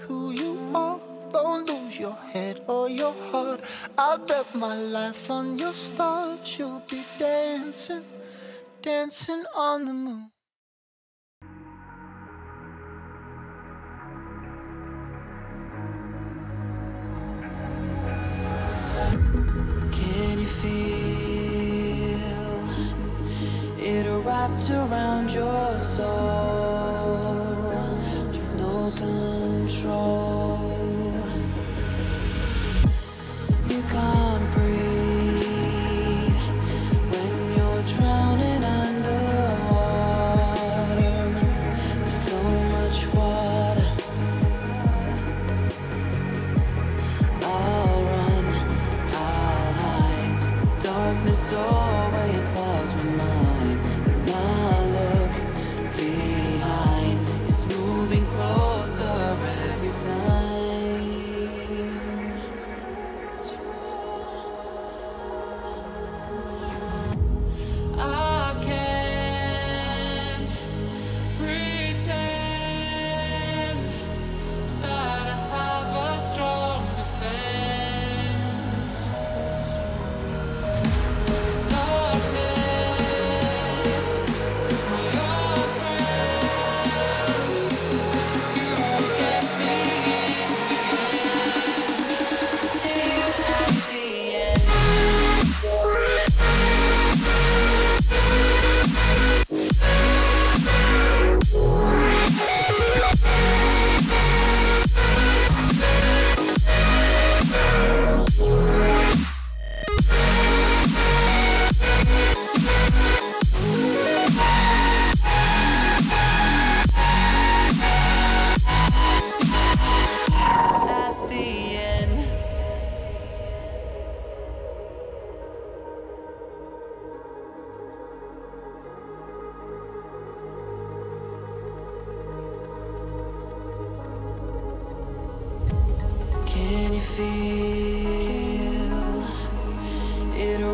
who you are. Don't lose your head or your heart. I'll bet my life on your stars. You'll be dancing, dancing on the moon. Can you feel it wrapped around your soul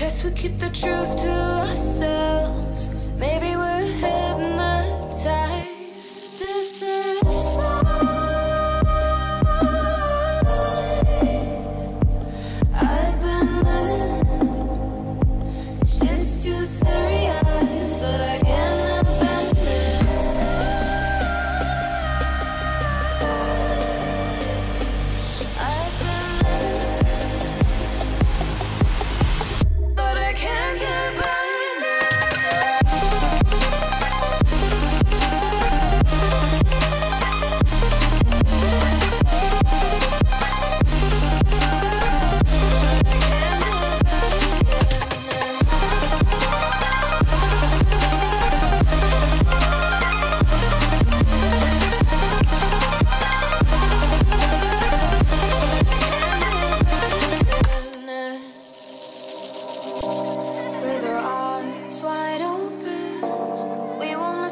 Guess we keep the truth to ourselves.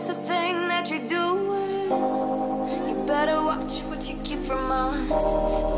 a thing that you do. You better watch what you keep from us.